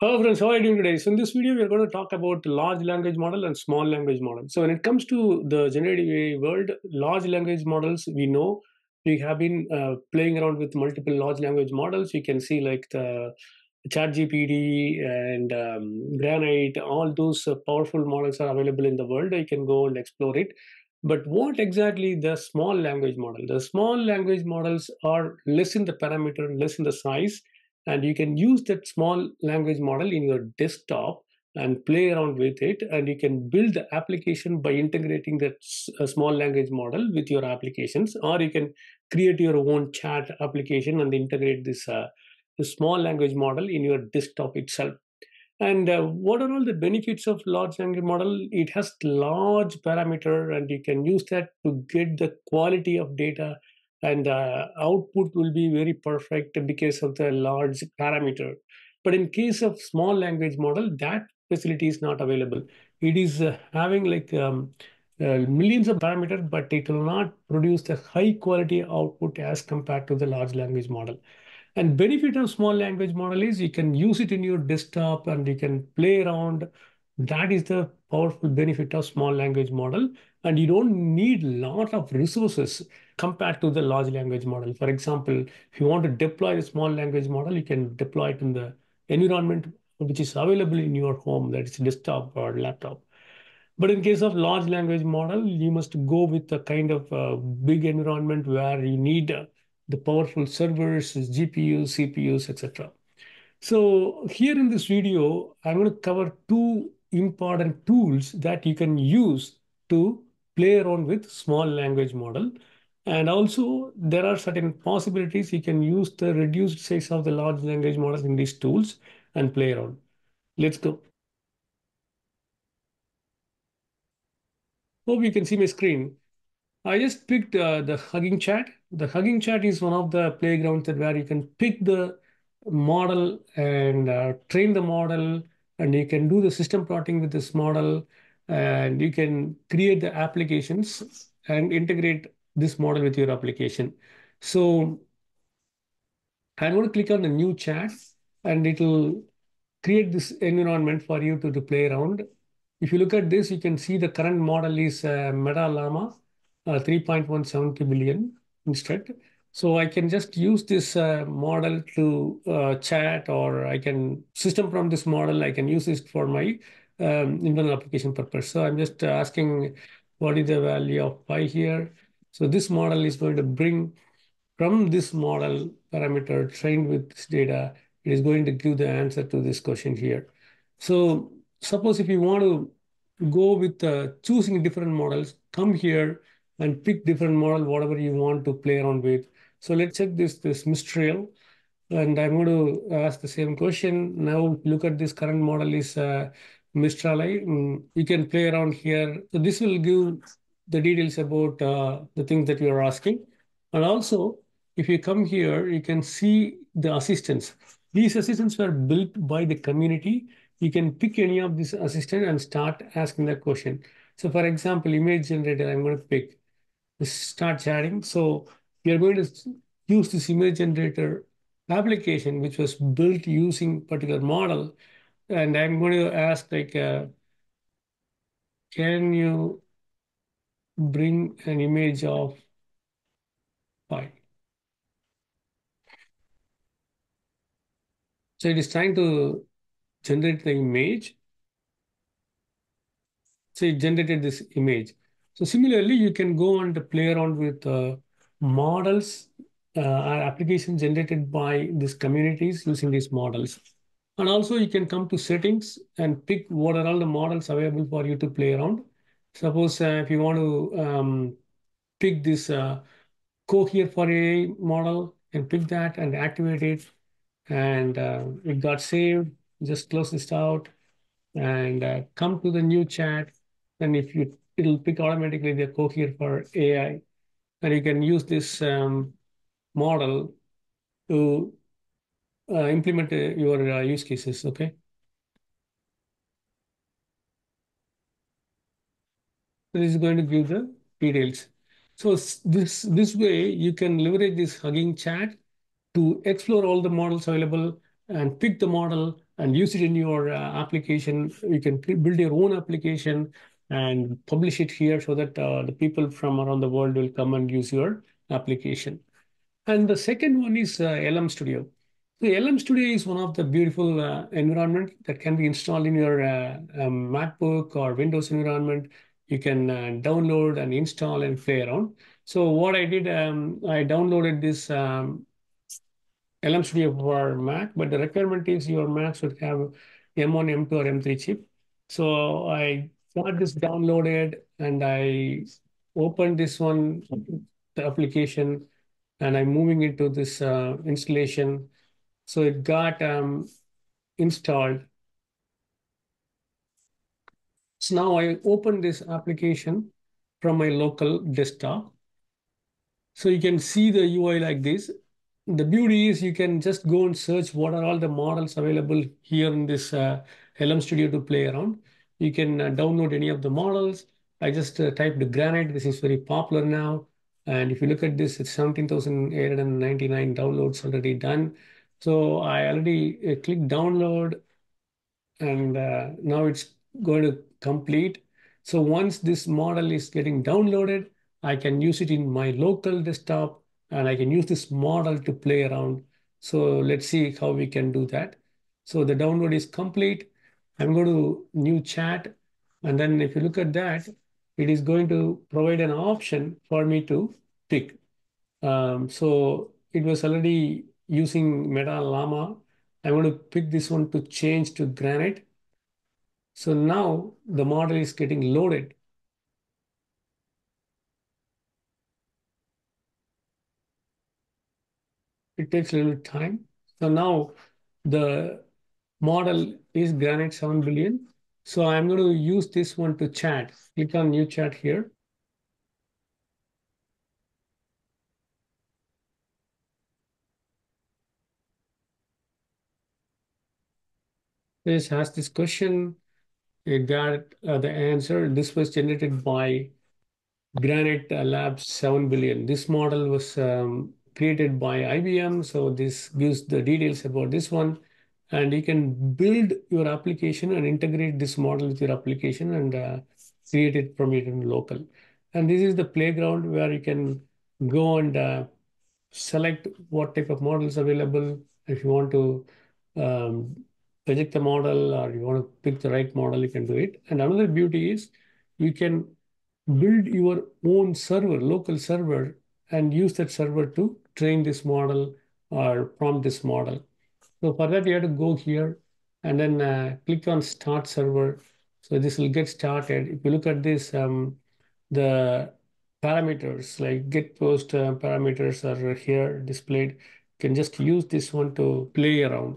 Hello friends, how are you doing today? So in this video, we're going to talk about large language model and small language model. So when it comes to the generative AI world, large language models, we know we have been uh, playing around with multiple large language models. You can see like the ChatGPT and um, Granite, all those uh, powerful models are available in the world. You can go and explore it. But what exactly the small language model? The small language models are less in the parameter, less in the size, and you can use that small language model in your desktop and play around with it. And you can build the application by integrating that small language model with your applications. Or you can create your own chat application and integrate this uh, small language model in your desktop itself. And uh, what are all the benefits of large language model? It has large parameter and you can use that to get the quality of data and uh, output will be very perfect because of the large parameter. But in case of small language model, that facility is not available. It is uh, having like um, uh, millions of parameters, but it will not produce the high quality output as compared to the large language model. And benefit of small language model is you can use it in your desktop and you can play around. That is the powerful benefit of small language model. And you don't need a lot of resources compared to the large language model. For example, if you want to deploy a small language model, you can deploy it in the environment which is available in your home, that is desktop or laptop. But in case of large language model, you must go with a kind of a big environment where you need the powerful servers, GPUs, CPUs, etc. So here in this video, I'm going to cover two important tools that you can use to play around with small language model. And also there are certain possibilities you can use the reduced size of the large language models in these tools and play around. Let's go. Hope you can see my screen. I just picked uh, the Hugging Chat. The Hugging Chat is one of the playgrounds that where you can pick the model and uh, train the model, and you can do the system prompting with this model, and you can create the applications and integrate this model with your application. So I'm going to click on the new chat, and it will create this environment for you to, to play around. If you look at this, you can see the current model is uh, Meta Llama uh, 3.170 billion Instruct. So I can just use this uh, model to uh, chat or I can system from this model, I can use this for my um, internal application purpose. So I'm just asking what is the value of pi here. So this model is going to bring from this model parameter trained with this data, it is going to give the answer to this question here. So suppose if you want to go with uh, choosing different models, come here and pick different model, whatever you want to play around with. So let's check this, this Mistral. And I'm going to ask the same question. Now look at this current model is uh, Mistral. Mm, you can play around here. So this will give the details about uh, the things that you are asking. And also, if you come here, you can see the assistants. These assistants were built by the community. You can pick any of these assistants and start asking the question. So for example, image generator, I'm going to pick start chatting. So we are going to use this image generator application, which was built using particular model. And I'm going to ask like, uh, can you bring an image of pi? So it is trying to generate the image. So it generated this image. So similarly, you can go and play around with uh, models uh, or applications generated by these communities using these models. And also you can come to settings and pick what are all the models available for you to play around. Suppose uh, if you want to um, pick this uh, Cohere for AI model and pick that and activate it and uh, it got saved. Just close this out and uh, come to the new chat. And if you it'll pick automatically the Cohere for AI. And you can use this um, model to uh, implement uh, your uh, use cases, okay? This is going to give the details. So this, this way, you can leverage this Hugging Chat to explore all the models available and pick the model and use it in your uh, application. You can build your own application and publish it here so that uh, the people from around the world will come and use your application. And the second one is uh, LM Studio. The LM Studio is one of the beautiful uh, environment that can be installed in your uh, um, MacBook or Windows environment. You can uh, download and install and play around. So what I did, um, I downloaded this um, LM Studio for Mac, but the requirement is your Mac should have M1, M2, or M3 chip. So I got this downloaded and I opened this one, the application, and I'm moving into this uh, installation. So it got um, installed. So now I open this application from my local desktop. So you can see the UI like this. The beauty is you can just go and search what are all the models available here in this uh, LM Studio to play around. You can uh, download any of the models. I just uh, typed Granite. This is very popular now. And if you look at this, it's 17,899 downloads already done. So I already uh, clicked download and uh, now it's going to complete. So once this model is getting downloaded, I can use it in my local desktop and I can use this model to play around. So let's see how we can do that. So the download is complete. I'm going to new chat. And then if you look at that, it is going to provide an option for me to pick. Um, so it was already using Meta Llama. I'm going to pick this one to change to Granite. So now the model is getting loaded. It takes a little time. So now the model is Granite 7 billion. So I'm going to use this one to chat. Click on new chat here. This has this question. It got uh, the answer. This was generated by Granite uh, Labs 7 billion. This model was um, created by IBM. So this gives the details about this one. And you can build your application and integrate this model with your application and uh, create it from it in local. And this is the playground where you can go and uh, select what type of models available. If you want to um, project the model or you want to pick the right model, you can do it. And another beauty is you can build your own server, local server, and use that server to train this model or prompt this model. So for that, you have to go here and then uh, click on Start Server. So this will get started. If you look at this, um, the parameters like get post uh, parameters are here displayed. You can just use this one to play around.